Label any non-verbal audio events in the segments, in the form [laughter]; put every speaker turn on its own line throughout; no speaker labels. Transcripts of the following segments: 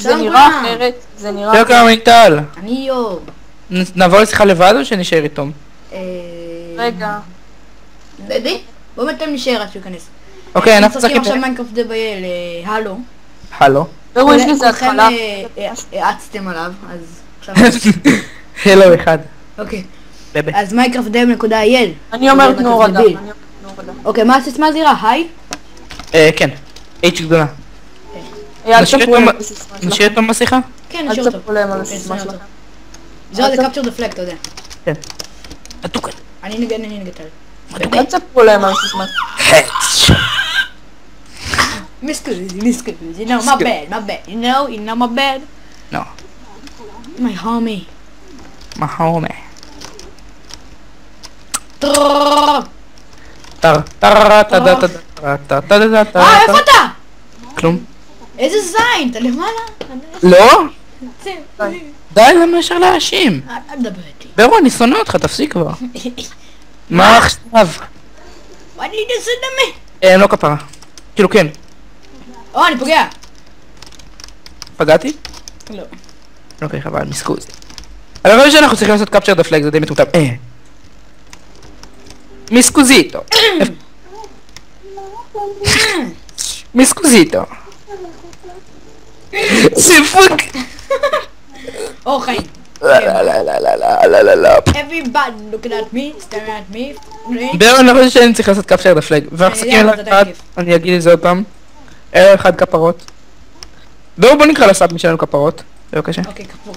זה נראה. אחרת, זה נראה
מיטל.
אני.
נ- נעבור לשיחה לבד או שנשאר איתו?
אה,
רגע.
דדי? בוא בינתיים נשאר עד שהוא ייכנס.
אוקיי, אנחנו
משחקים. עכשיו מיינקראפט דבייל, אה, הלו.
הלו.
תראו, יש לזה התחלה.
אה, האצתם עליו, אז עכשיו... [laughs]
הלו אחד.
אוקיי. אז מיינקראפט
הורדה.
דביל.
אני אומרת תנו הורדה.
אוקיי, מה הסיסמה הזירה? היי?
אה, כן. H גדולה.
אה, אל
נשאיר אותו
את
נשאיר. אותו בשיחה?
כן,
אל
נשאיר אותו.
תספרו להם על
אוקיי,
הסיסמה. שלכם.
זהו, זה
אל
קפצ'ר דפלקט, אתה יודע.
כן. אטוקה.
אני נגד, אני נגד טל.
אל תספרו להם על הסיסמה.
Miscuse, miscuse, you know, my bad, my bad, you know, you know my bad.
לא.
My homie. טרררררר.
טר טר טר טר טר טר טר טר
אה. איזה זין, אתה למעלה?
לא?
זה,
די למה ישר להאשים?
אל אל תדבר איתי.
ברו אני שונא אותך תפסיק כבר. [laughs] מה עכשיו?
You say to me?
אה, לא כפרה. כאילו כן.
או, אני פוגע.
פגעתי?
לא.
אוקיי חבל מסקוז. אני חושב שאנחנו צריכים לעשות קפצ'ר דה פלג זה די מטומטם. אה. מיסקוזיטו. מיסקוזיטו. [coughs] C'est
fuck Oh, חיים.
לא, לא, לא,
Everybody looking at me, staring at me.
ברון, אני חושב שאני צריך לעשות כף
שער
לפלג.
והחזקים
על אחד, אני אגיד את זה עוד פעם. ערב אחד כפרות. בואו בוא נקרא לסאבים שלנו כפרות. בבקשה.
אוקיי, כפרות.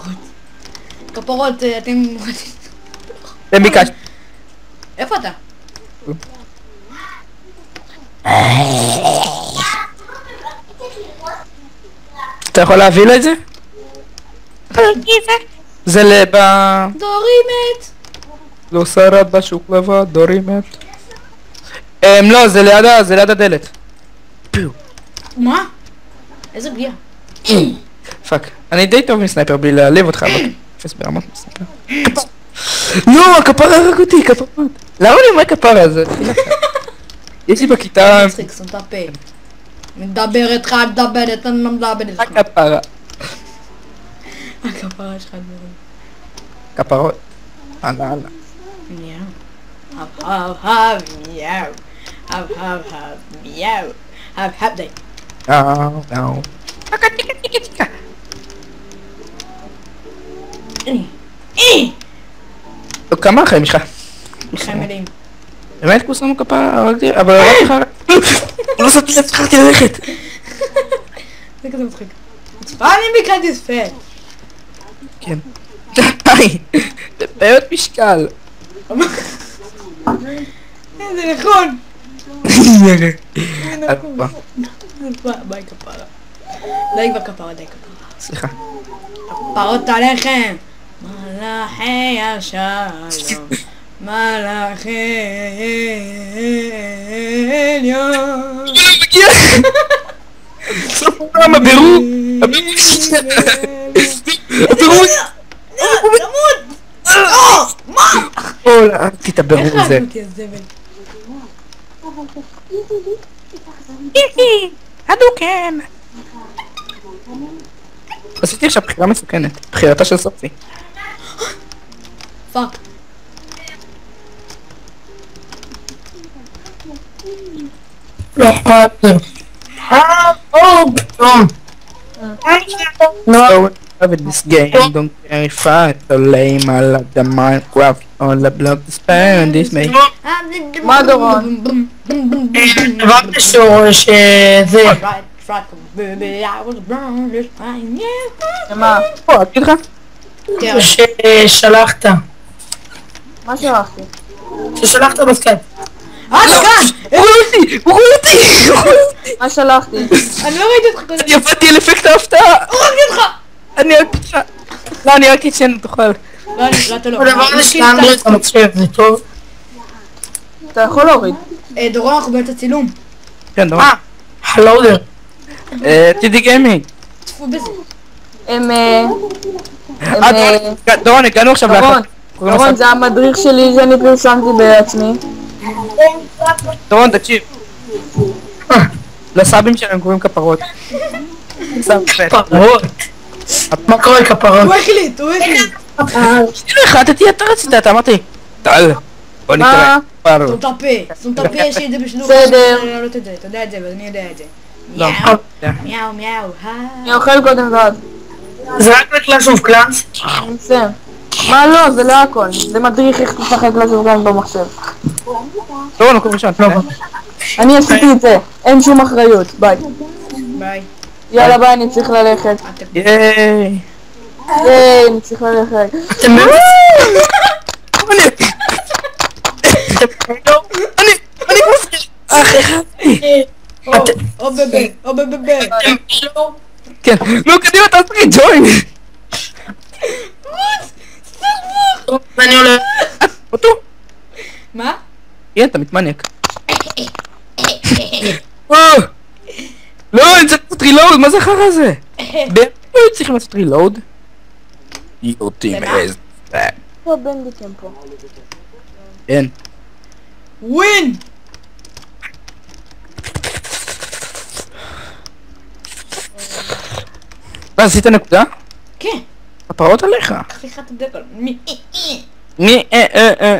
כפרות, אה, אתם...
אתם ביקשת.
איפה אתה? אה.
אתה יכול להביא לו את זה? זה לב...
דורי מת.
לא שרד בשוק לבד, דורי מת. אמ, לא, זה ליד ה... זה ליד הדלת. פיו.
מה? איזה פגיעה.
פאק. אני די טוב מסנייפר בלי להעליב אותך, אבל אפס ברמות מסנייפר. לא, הכפרה הרג אותי, כפרות. למה אני אומר כפרה? זה... [laughs] יש לי בכיתה...
מצחיק, את הפה. מדבר איתך, מדבר איתך, לא מדבר איתך.
הכפרה.
הכפרה שלך דברים.
כפרות. הלאה, הלאה.
מיהו. הב הב מיהו. הב הב הב מיהו. הב הב די.
אה, אה. לא, כמה החיים שלך?
חיים מלאים.
באמת כוסנו כפרה? אבל. [laughs] לא שמתי לב, התחלתי ללכת.
זה כזה מצחיק. אני ביקרתי ספק.
כן. די. זה בעיות משקל.
זה נכון. [laughs] ביי כפרה. די כבר כפרה, די כפרה.
סליחה.
פרות עליכם. מלאכי השלום. מלאכי עליון.
סוף העולם הבירור. הבירור.
למות! מה? אהבו אותי הזבל?
הדוקן. עשיתי עכשיו בחירה מסוכנת. בחירתה של סופי.
פאק.
No, I don't from? No, this game, don't care if I so lame, I love the Minecraft, all I love to spend is me.
Madovan. Wat
one. zoals je zegt?
מה?
פה, אגיד לך?
כן.
ששלחת.
מה שלחתי?
ששלחת בסקייפ.
אתה כאן!
הוא רואה אותי! הוא רואה!
מה שלחתי?
אני לא ראיתי אותך קודם.
אני עבדתי על אפקט ההפתעה!
הרגתי אותך!
אני הרגתי אותך! לא, אני הרגתי את שנינו, תאכל.
לא, אני- לא, אתה לא.
הדבר הזה שלנו את המחשב, זה טוב.
אתה יכול להוריד.
אה, דורון, אנחנו באמצע צילום.
כן, דורון.
אה, הלואודר.
אה, טידי גיימינג.
צפו בזה.
הם... אה.
אה, דורון, הגענו עכשיו
דורון, זה המדריך שלי שאני פרסמתי בעצמי.
דורון, תקשיב. לסאבים שלהם קוראים כפרות. סאב פט.
פרות. מה קורה כפרות?
הוא החליט, הוא החליט.
החלטתי, אתה רצית, אתה אמרתי. טל, בוא נתראה.
סתום את הפה, סתום את הפה, יש לי את זה בשידור.
בסדר.
לא יודע, אתה יודע את זה, אבל אני יודע את זה.
לא.
מיאו, מיאו, מיאו,
אני אוכל קודם ואז.
זה רק ל Clash of Clans?
אני מסיים. מה לא, זה לא הכל. זה מדריך איך לשחק לזוגן במחשב.
לא, מקום ראשון.
לא.
אני עשיתי את זה. אין שום אחריות. bye.
bye.
יאללה ביי, אני צריך ללכת.
ייי.
ייי, אני צריך ללכת.
אתם באמת?
אני, אני, אני מפחיד. אח אחד.
או, בבה, או בבבה.
כן. נו, קדימה, תעשי ג'וין.
ואני הולך.
אותו. כן, אתה מתמניאק. [laughs] לא, אני צריך לעשות רילוד, מה זה החרא הזה? [laughs] באמת לא היו צריכים לעשות רילוד? יוטי
למה?
מאיזה...
פה בנדיקים פה.
כן.
ווין!
מה, עשית נקודה?
כן.
הפרות עליך.
סליחה, אתה יודע כל... מי...
מי... אה אה אה.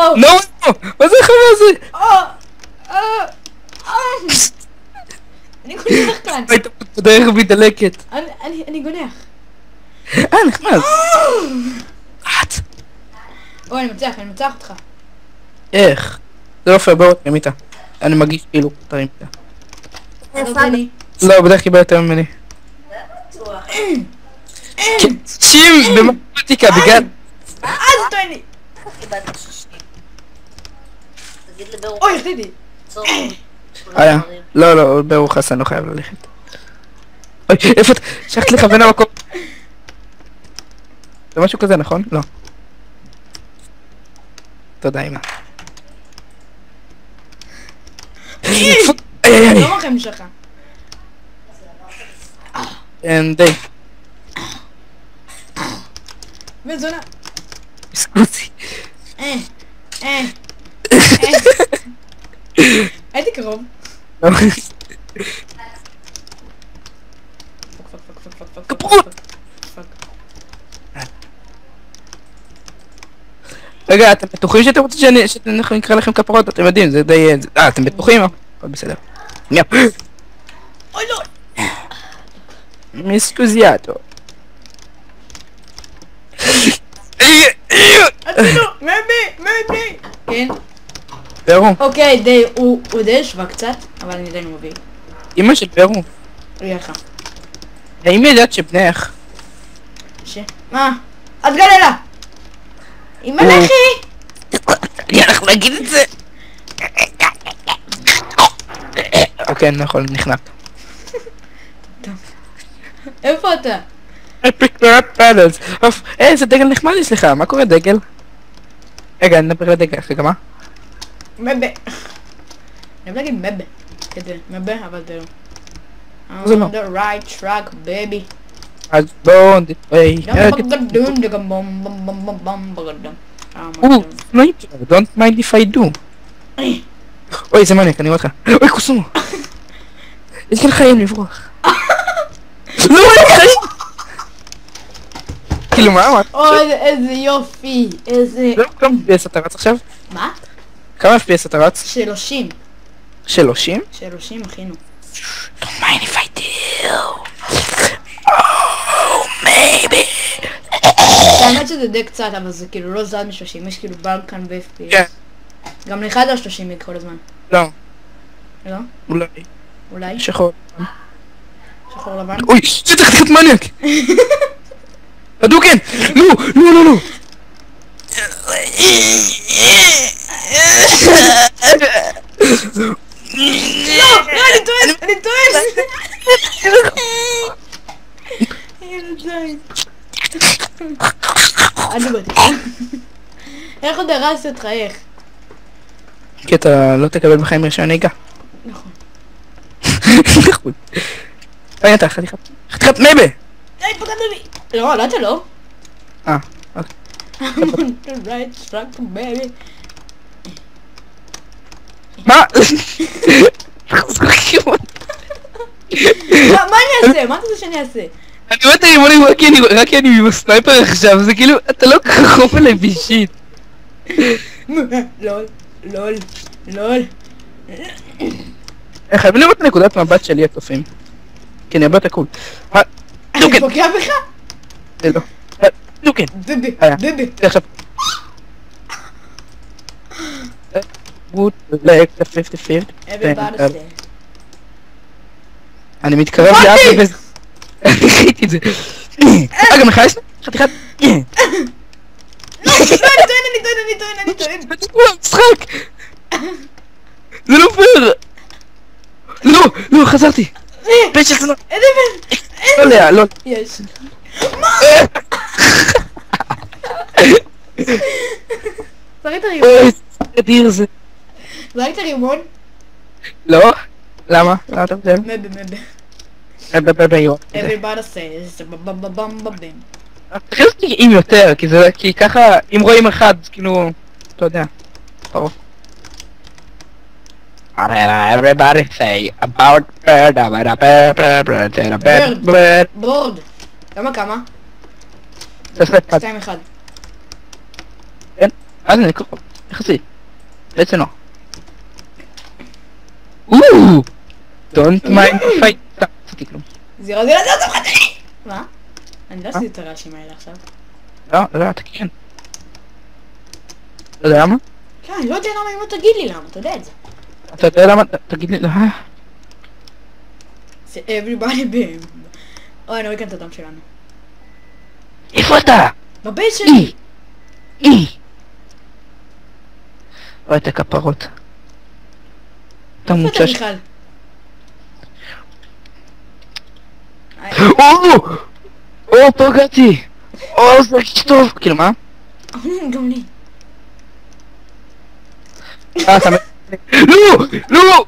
לא!
לא! מה זה החרא הזה?
או, או, או. אני גונח כאן.
היית בדרך מדלקת.
אני- גונח.
אה, נחמד. את.
או, אני מצליח, אני מצליח אותך.
איך? זה לא פייר, בואו תרים איתה. אני מרגיש כאילו תרים איתה. לא, בדרך קיבל יותר ממני. שים במתמטיקה בגלל...
אה, זה טוען לי.
קיבלת שישים. תגיד
אוי.
צור.
היה. לא, לא, ברוך חסן לא חייב ללכת. אוי, איפה את? שכחת לכוון המקום. זה משהו כזה, נכון? לא. תודה, אמא.
לא מרחם שלך.
כן, די.
וזונה.
סקוצי.
אה, אה, אה. הייתי קרוב.
לא.
פק, פק, פק, פק, פק, פק,
כפרות.
פק. [laughs]
רגע, אתם בטוחים שאתם רוצים שאני- שאנחנו נקרא לכם כפרות? אתם יודעים, זה די... אה, אתם בטוחים? הכל בסדר.
אוי לא.
מיסקוזיאטו. [laughs] [laughs]
עשינו, מבי, מבי. כן.
פרו,
אוקיי, די, הוא די השווה קצת, אבל אני עדיין מוביל.
אמא של פרו,
יהיה לך.
האם ידעת שבנך
ש... מה? את גללה! עם מלאכי!
אני הולך להגיד את זה. אוקיי, נכון, נחנק.
איפה אתה?
epic rap battles. אוף, אה, זה דגל נחמד יש לך, מה קורה דגל? רגע, אני נדבר על דגל, רגע, מה? مبه نبلاك مبه كده مبه هبل أنا
واخا اوه كوسو إيش ما
ما؟ כמה FPS אתה רץ עכשיו?
מה?
כמה FPS אתה רץ?
שלושים.
שלושים?
שלושים, אחינו.
Don't mind if I do. Oh, maybe.
האמת שזה די קצת, אבל זה כאילו לא זז משלושים. יש כאילו באג כאן ב-FPS.
כן.
גם לך זה השלושים כל הזמן.
לא,
לא?
אולי.
אולי?
שחור.
שחור לבן?
אוי, זה צריך להיות מניאק! [laughs] הדוקן! לא, לא, לא, לא!
לא, לא, אני טוען, אני טוען! זין. אני באתי. איך אותך, איך?
כי אתה לא תקבל בחיים רישיון נהיגה.
נכון.
נכון. אוי אתה חתיכת חתיכת מבה!
די, פגעת בי! לא, לא אתה לא.
אה,
baby. [laughs]
מה?
מה אני אעשה? מה אתה רוצה שאני אעשה?
אני רואה את האימונים רק כי אני- עם הסנייפר עכשיו, זה כאילו, אתה לא קרוב אליי באישית. [laughs]
לול, לול, לול.
אה, חייבים לראות את נקודת מבט שלי הצופים. כי אני הרבה יותר קול. אה,
אני! פוגע בך?
זה לא. אה, דוקן! היה.
ביבי.
זה עכשיו. would like the 55
Everybody
אה,
stay.
אני מתקרב לאט ובזה. ראיתי את זה. אה, גם לך יש חתיכת...
לא, לא, טוען, אני טוען, אני טוען.
זה משחק! זה לא פייר! לא, לא, חזרתי! פשע זונה!
איזה בן...
לא לאה, לא.
יש. זרקת רימון?
אוי, איזה אדיר זה.
זרקת רימון?
לא? למה? למה אתה. אה, ב- ב- ביום.
Everybody says, בם בם בם בם בם.
צריך להיות גאים יותר, כי זה, כי ככה, אם רואים אחד, כאילו, אתה יודע. ברור. Everybody say about bird, about a bird, bird, bird, bird, bird, bird.
בורד. כמה כמה?
אחד.
שתיים אחד.
אז אני קורא, יחסית. בעצם לא. או! Don't mind
זירה זירה זירה זירה מה? אני לא עשיתי את הרעשים האלה עכשיו.
לא, לא, אתה כן. אתה יודע למה?
כן, אני לא יודע למה אם לא תגיד לי למה, אתה יודע את זה.
אתה יודע למה? תגיד לי, לא, אה?
זה everybody בם. אוי, אני רואה כאן את הדם שלנו.
איפה אתה?
בבייס שלי!
אי! אוי, את הכפרות. אתה
איפה אתה. בכלל? אה,
או! פגעתי! או, זה טוב! כאילו, מה?
גם לי.
אה, אתה... לא! לא!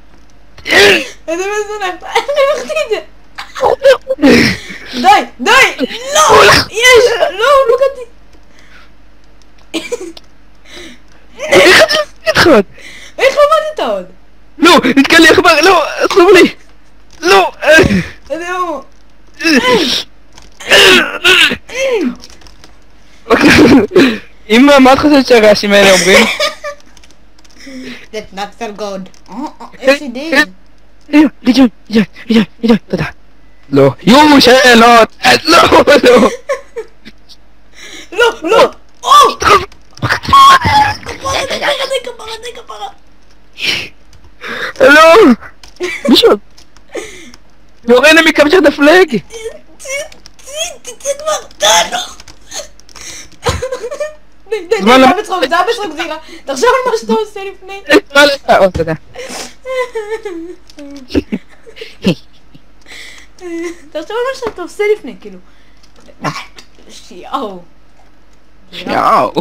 איזה מזונח, אני מחטיא את זה. די, די! לא! יש! לא, לא פגעתי.
איך אתה מתחת?
איך למדת עוד?
לא! נתקע לי עכבר! לא! אסור לי! לא! אה,
הומו.
אם מה את חושבת שהרעשים האלה אומרים?
That's not so good. אה, אה, yes he did.
ריג'ון, ריג'ון, ריג'ון, ריג'ון, תודה. לא. יהיו שאלות! אז לא, לא!
לא, לא! או! כפרה, די, די, כפרה, די, כפרה.
לא! מישהו... Your enemy captured the flag!
תצא כבר, לא. [laughs] בצחוק, זה היה בצחוק זירה. תחשוב על מה שאתה עושה לפני. [laughs]
או, תודה.
תחשוב על מה שאתה עושה לפני, כאילו. שיאו.
יאו.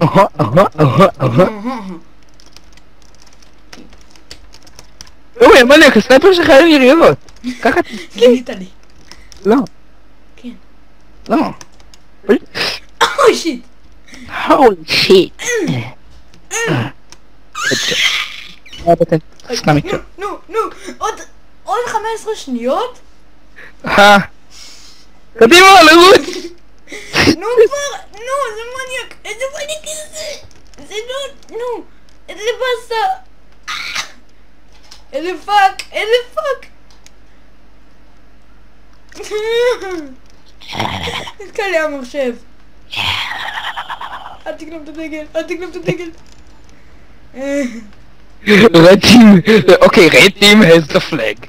אוהו, [laughs] אוהו, אוהו, אוהו. אוי, המניאק, הסנייפר שלך אין יריות. ככה...
גילית לי.
לא.
כן.
לא.
אוי שיט.
הולי שיט.
נו, נו, עוד, עוד 15 שניות?
אה. קדימה, לרוץ!
נו כבר, נו, זה מניאק, איזה מניאק זה? זה לא, נו, איזה באסה. איזה fuck, איזה fuck. נתקע לי המחשב. אל תגנוב את הדגל, אל תגנוב את הדגל.
red team, אוקיי, red team has the flag.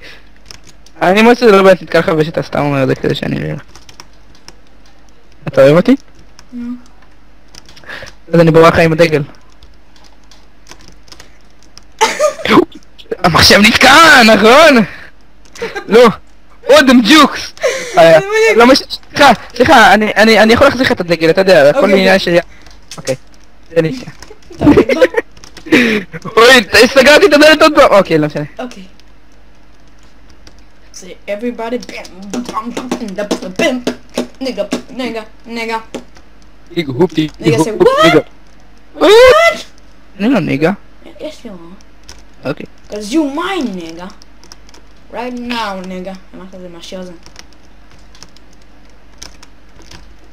אני אומר שזה לא באמת נתקע לך ושאתה סתם אומר את זה כדי שאני אראה. אתה אוהב אותי? אז אני בורח עם הדגל. [laughs] המחשב נתקע, נכון? לא. אודם ג'וקס! אה, לא משנה, סליחה, סליחה, אני יכול להחזיר לך את הדגל, אתה יודע, הכל מיני ש... אוקיי, תן לי.
אוקיי,
אוי, סגרתי את הדלת עוד פעם, אוקיי, לא משנה.
אוקיי. נגה,
נגה, נגה.
נגה,
נגה,
נגה.
נגה,
נגה,
נגה. אני לא נגה.
יש לי
אוקיי.
אז you mind, Right now, נגה. אמרת את זה הזה.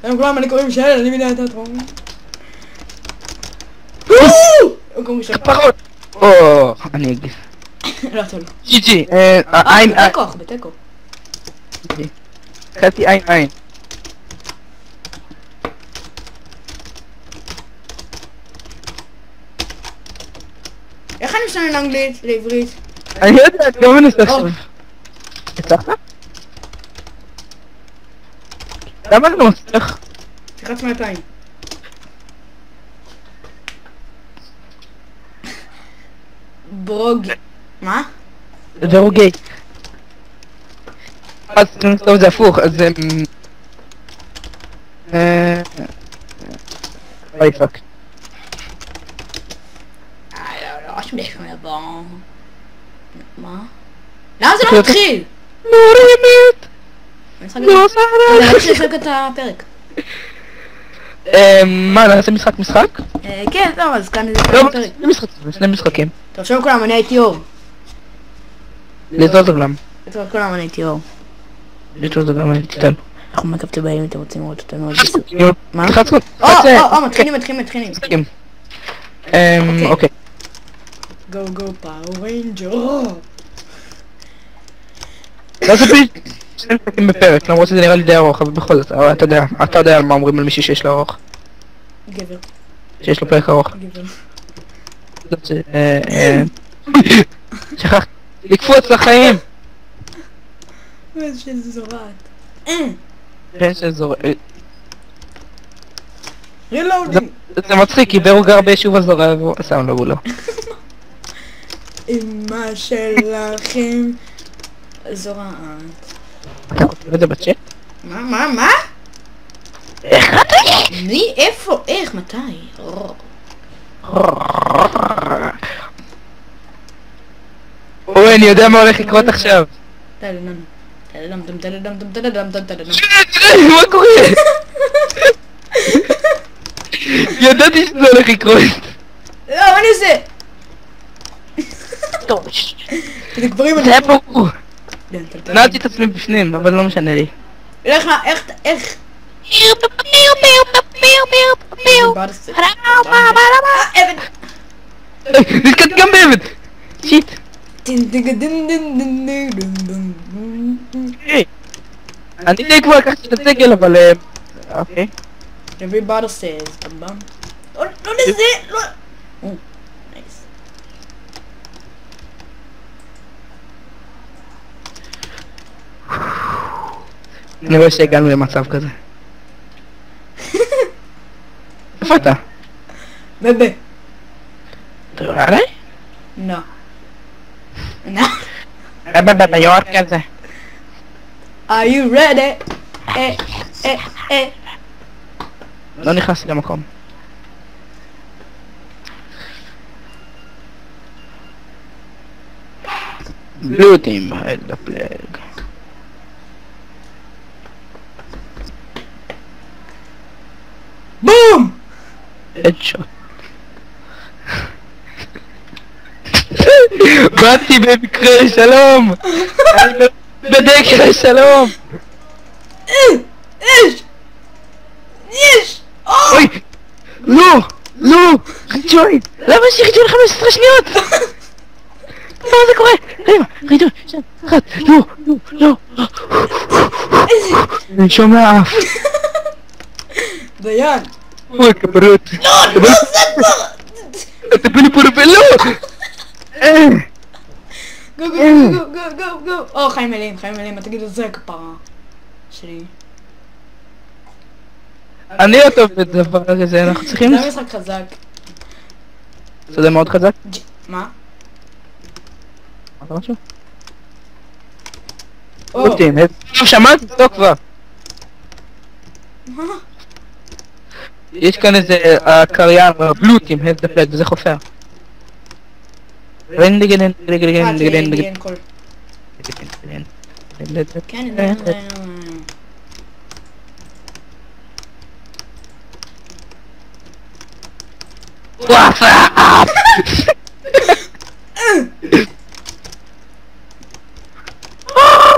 Waarom
En ik om zijn Ik uit honger? Ook om zijn. Oh,
nee. [laughs] Laat hem. GG.
Eh, eh
Eind. ein. Ecco,
bitte
Ecco. Gaat
die eind,
eind. Ik ga
nu zijn lang leed, leverit.
Hij heeft het, ik ben. Is dat? Oh. למה אני לא מצליח?
תלחץ מהפיים ברוג מה?
זה גיי. אז טוב זה הפוך, אז זה... אה... אוי פאק.
אה, לא, לא. מה? למה זה לא מתחיל?
לא באמת!
המשחק
לא
הזה-
סערה!
אני רציתי לשחק את הפרק
אה, מה, נעשה משחק משחק?
אה, כן, טוב, אז כאן זה
לא,
פרק
שני משחקים, שני משחקים.
טוב, שלום כולם, אני הייתי אור
לזוז גם.
טוב, כולם, אני הייתי אור
לזוז גם, אני תיתן.
אנחנו מקפטי באים אם אתם רוצים לראות אותנו ביסו מה? או. או, או, מתחילים, מתחילים, מתחילים.
אמ, אוקיי.
גו גו פאו
פי שני משחקים בפרק, למרות שזה נראה לי די ארוך, אבל בכל זאת, אבל אתה יודע, אתה יודע על מה אומרים על מישהו שיש לו ארוך,
גבר,
שיש לו פרק ארוך. זה, אה, אה, שכחתי, לקפוץ לחיים!
איזה זורעת אה,
כן, אה,
reloading
זה מצחיק, כי בר הוא גר ביישוב הזורע. סתם לא, הוא לא.
אמא שלכם זורעת
אתה כותב את זה בצ'אט?
מה, מה, מה?
איך אתה?
מי? איפה? איך? מתי?
אוי, אני יודע מה הולך לקרות עכשיו. מה קורה? ידעתי שזה הולך לקרות.
לא, מה אני עושה? גברים
זה ברור. נעלתי את עצמי בפנים, אבל לא משנה לי.
לך, איך, איך...
נתקעת גם באבן! שיט. אני לא די כבר לקחתי את הדגל אבל... אה, אוקיי.
Everybody says, לא לזה, לא... אה.
אני רואה שהגענו למצב כזה. איפה אתה?
בבה.
אתה רואה עליי?
לא. לא.
ביורק כזה.
Are you ready? אה, אה, אה.
לא נכנסתי למקום. לוטים, אל הפלג.
בום!
הדשוט. באתי במקרה, שלום! אני בדקה, שלום!
יש! יש! או!
אוי! לא! לא! ריג'וין! למה יש לי ריג'וין 15 שניות? מה זה קורה? רגע, ריג'וין, אחד, לא, לא, לא. אני שומע אף.
דיין!
לא, לא, זה כבר. אתה בלי פה לא. אה,
גו גו גו גו גו גו או חיים מלאים, חיים מלאים, תגידו זה כפרה שלי.
אני לא טוב בדבר הזה, אנחנו צריכים...
זה משחק חזק.
זה מאוד חזק.
מה?
אמרת משהו? רוטין, שמעתי אותו כבר.
מה?
יש כאן איזה הקריין, בלוטים, הד הפלט, וזה חופר.
רנדגן, רנדגן,
רנדגן.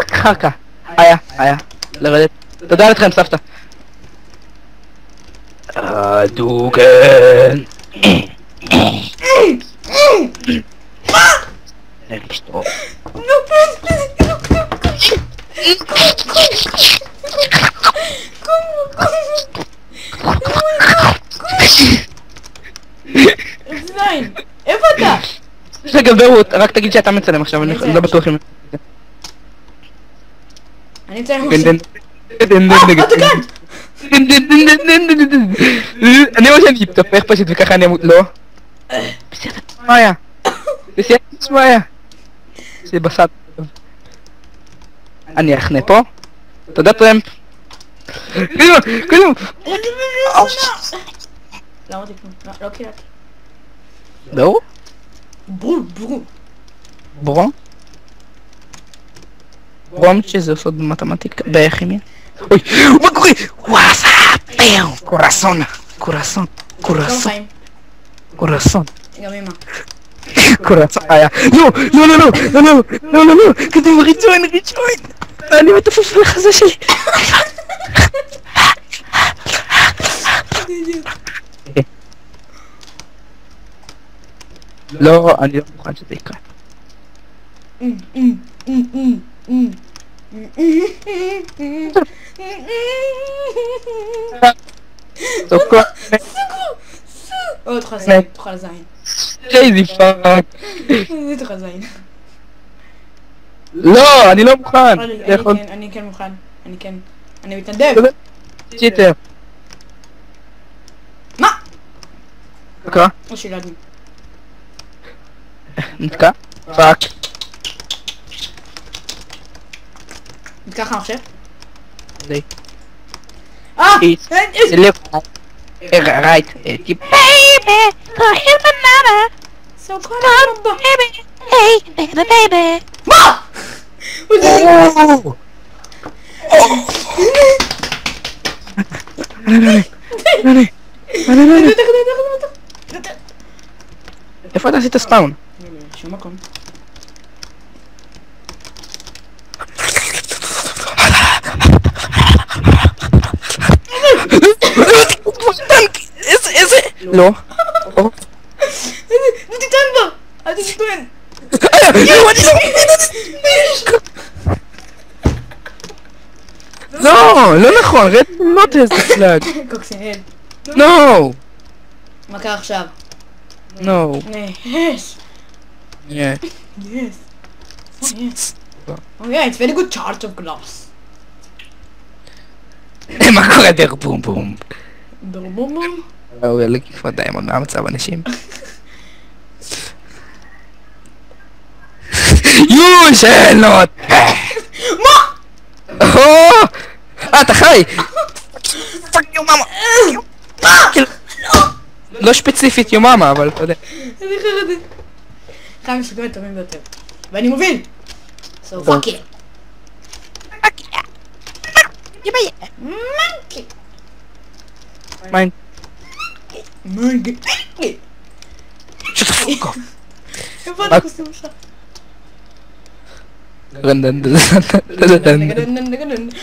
קרקע, היה,
היה,
לרדת. תודה לכם
סבתא. Hadouken! Stop. No, please, please, no, come, come. come, come.
זין, איפה אתה?
יש לגברות, רק תגיד שאתה מצלם עכשיו, אני לא בטוח אם...
אני
מצלם
כן,
עכשיו. כן, כן,
אה, אתה כאן!
אני שאני אתהפך פשוט וככה אני אמות, לא? בסייעתא דשמיא. בסייעתא דשמיא. זה בסד. אני אחנה פה. תודה טרמפ. קדימה, קדימה.
לא אמרתי כלום, לא- לא קיללתי.
ברור?
ברור, ברור.
ברום? ברום שזה עושות במתמטיקה, בכימיה. אוי, מה קורה? וואסאפ, פאו, קורסון, קורסון,
גם
קורסון,
חיים,
קורסון.
גם אמא.
קורסון היה. לא, לא, לא, לא, לא, לא, לא, לא, לא, קדימה, ריצ'וין, ריצ'וין. אני מתופף לחזה שלי. לא, אני לא מוכן שזה יקרה.
Pourquoi C'est gros Oh, trois
zines, trois
zines. איזה
לא, אני לא מוכן.
אני כן מוכן. אני כן. אני מתנדב.
צ'יטר.
מה?
מה
או שילדנו.
נתקע? פאק.
Ga gaan chef?
Nee.
Ah!
Iets.
Ik rijdt.
Die baby! Voor helemaal.
mijn mama! Zo baby!
Hey, baby, baby!
Ma! Oh! Oh! Nee, nee, nee.
Nee, nee, nee. Even.
Nee, nee.
Kom. Is is het?
No. Oh. Doe wat tuinbal! Hij
Wat is dit? Wat is No! Lullig gewoon! Red mat is
het
No! [laughs]
Ik ook zin.
No! Makaar gezaam. No. Nee.
Yes.
Yeah.
Yes. Oh yes. Oh yeah, it's very good charge of glass. [laughs]
מה קורה דר בום בום?
בום בום בום.
הוא יאללה כיפות דיימון, מה המצב אנשים? Shall not!
מה?
אה, אתה חי! fuck yo mama! כאילו, לא ספציפית yo mama, אבל אתה יודע.
איזה חרדה. אחד המשחקים הטובים ביותר. ואני מוביל! So fuck it. Give
me
monkey.
Mine. Monkey. Monkey. Shut the fuck up.
Chyba tylko słysza.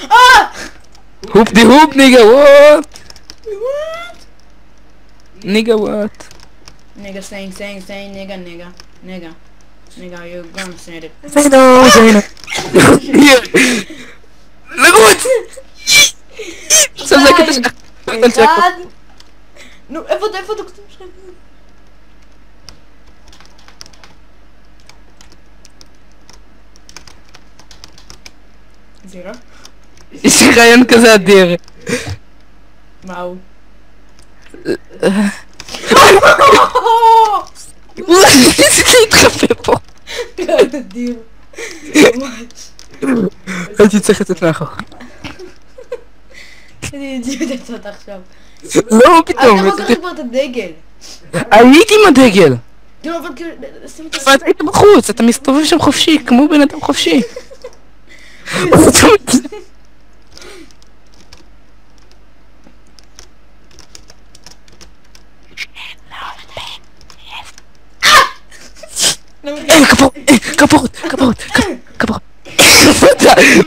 Ah! Hoop
the hoop, nigga, what? What? Nigga, what?
Nigga, saying, saying, saying, nigga, nigga, nigga. Nigga, you gonna say it.
Say no, say no. [laughs] [laughs] yeah. שלך.
אחד. נו, איפה אתה, איפה אתה כותב שלך? זירה?
יש לי רעיון כזה אדיר.
מה הוא?
וואי, ניסיתי להתחפה פה.
אדיר. ממש.
הייתי צריך לצאת מאחור.
אני אידיוט יצאת עכשיו.
לא,
אתה
פתאום.
יכול לקחת כבר את הדגל.
הייתי עם הדגל.
לא, אבל כאילו, שים את
אבל אתה היית בחוץ, אתה מסתובב שם חופשי, כמו בן אדם חופשי. [laughs] אין, כפרות, אין, כפרות, כפרות, כ- כפרות.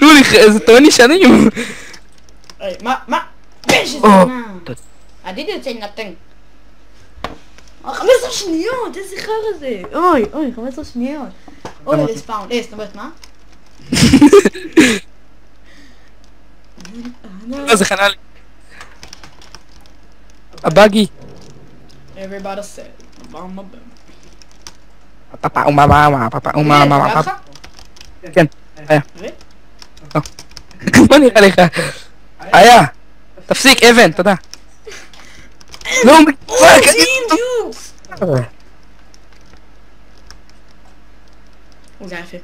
נו, לי, זה Hey,
ma, ma, bitch is
oh.
now.
I
didn't say nothing. 15 שניות, איזה חרא זה. אוי, אוי, 15 שניות. אוי, לספאונד. אה, זאת אומרת, מה?
לא, זה חנן. הבאגי.
Everybody said, ממה
פאפה אוממה, אוממה, פאפה
אוממה,
פאפה. כן, היה. בוא נראה לך. היה. תפסיק, אבן, תודה. לא, פאק,
זה היה יפה.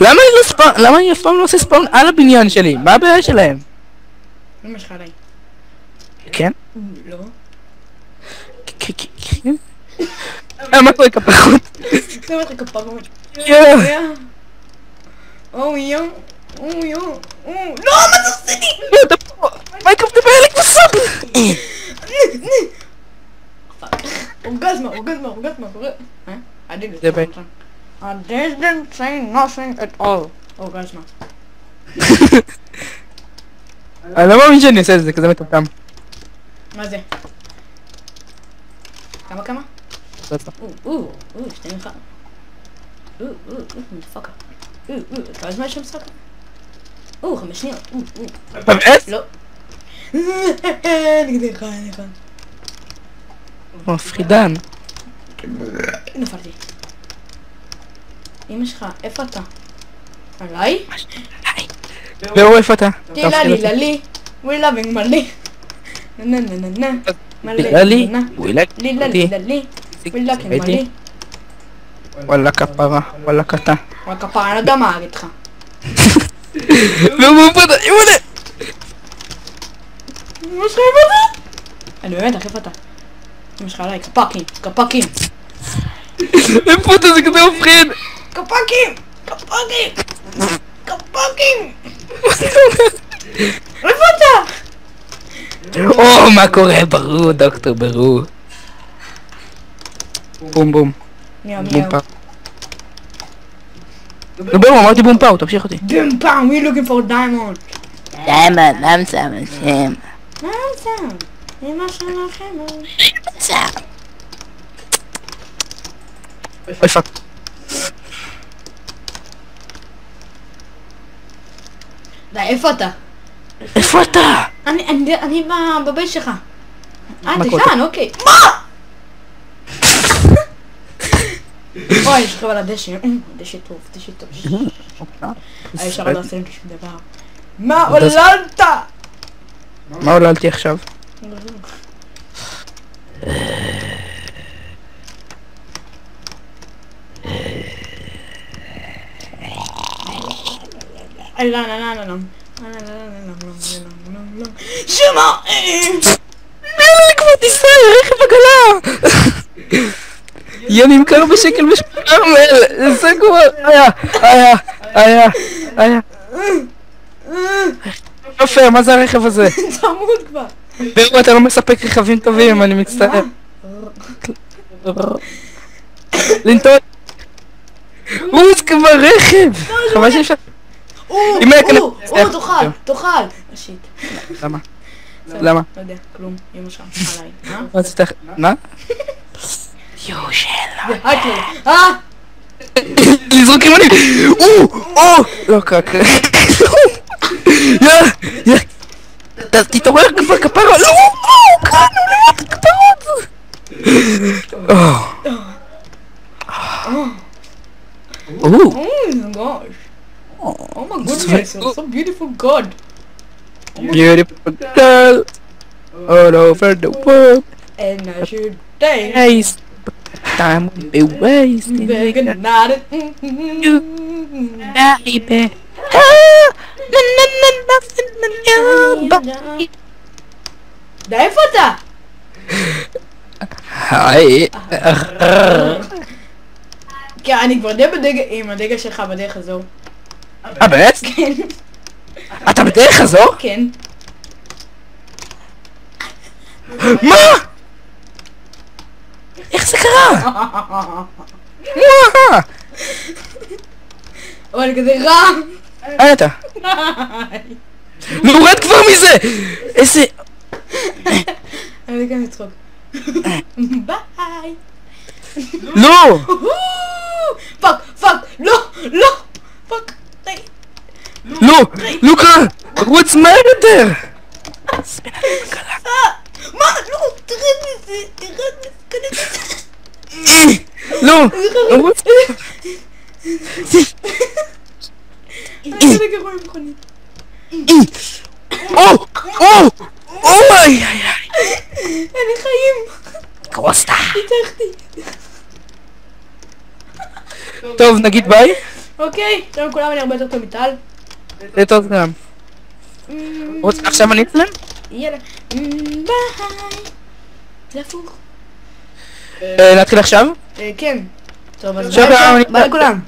למה אני לא ספאון, למה אני אף פעם לא עושה ספאון על הבניין שלי? מה הבעיה שלהם?
אמא שלך עליי.
כן?
לא.
כן, כן, כן. אה, מה קורה כפחות?
Yeah. Oh yeah. Oh yeah. Oh no, I'm at the
city. No, the Wake up the panic. What's
up? Orgasmo, orgasmo, orgasmo, Huh? I did
it.
Yeah, I didn't say nothing at all. Orgasmo.
אני לא מאמין שאני עושה את זה, כזה מטומטם.
מה זה? כמה כמה?
Ooh. Ooh.
או, שתי מלחמה. Ooh, ooh, ooh, motherfucker. Ooh, ooh, traz mais chama saca. Ooh,
خمشني.
Ooh, ooh. بس؟
لا.
نقدر خان نخان. مفردان. نفردي. إيه
مش خا إيه
فتا هاي هاي لو إيه فتا لا لي لا وي لافينج
مالي نا
نا
نا نا
مالي
لالي
ولك لي لالي لالي ولك
مالي וואלה כפרה, וואלה קטה.
רק הפעם אני לא יודע מה להגיד לך.
והוא!
אמא שלך? אני באמת, איפה אתה? אמא שלך עליי, כפאקים, כפאקים,
איפה אתה? זה כזה מפחיד!
כפאקים, כפאקים, כפאקים. איפה אתה?
או, מה קורה? ברור, דוקטור, ברור. בום בום.
מיהו
בום
מיהו.
פאו. נו בום, אמרתי בום פאו, תמשיך אותי.
דם פעם, we looking for diamond.
Diamond, I'm Simon Sam.
מה אתה? אמא שלכם.
Sam.
אוי פאק.
די, איפה אתה?
איפה אתה?
אני, אני, אני בבית שלך. אה? כאן, אוקיי. מה? אוי, שכב על הדשא, אה, דשא טוב, דשא טוב. אה, הישר לא עשינו שום דבר. מה עוללת?
מה עוללתי עכשיו?
אה, לא, לא, לא, שמע!
מלך כבוד ישראל, רכב עגלה! יהיה נמכר בשקל בשקל, זה כבר... היה, היה, היה, היה. לא פייר, מה זה הרכב הזה?
תמות כבר.
ברור, אתה לא מספק רכבים טובים, אני מצטער. לנטות. רוץ כבר רכב! חבל.
או,
אם היה כאן-
או, או, תאכל, תאכל. אה, שיט.
למה? למה?
לא יודע, כלום. אמא שלך עליי. אה?
מה?
You shall
Okay. Ah! He's
looking at me! Ooh! Oh! Okay, okay. [laughs] yeah! Yeah! Да it. това е каква капара! О, о, кано, не
Oh. Oh. Ooh. Oh my gosh. Oh my goodness, you're so beautiful god.
Oh beautiful god. girl. All over the world.
And I should
taste. Will be wasted. Baby.
די, איפה אתה?
היי.
כן, אני כבר די בדגל, עם הדגל שלך בדרך הזו.
אה באמת?
כן,
אתה בדרך חזור?
כן.
מה? איך זה קרה? מה?
אבל כזה רע.
היי אתה. נו רד כבר מזה! איזה...
אני כאן לצחוק. ביי.
לא!
פאק, פאק, לא, לא, פאק. די.
לא! לוקה! רוץ מהר יותר!
אה, מה? לא, תרד מזה, תרד מזה, כנראה.
אה, לא!
אני גרוע עם מכונית.
או! או! אוי!
אין לי חיים.
קרוסטה!
ניצחתי.
טוב, נגיד ביי?
אוקיי, שלום לכולם, אני הרבה יותר טוב מטל.
לטוב גם. רוצה עכשיו אני אצלם?
יאללה. ביי. זה הפוך.
אה, להתחיל עכשיו?
אה, כן. טוב, אז ביי ביי לכולם.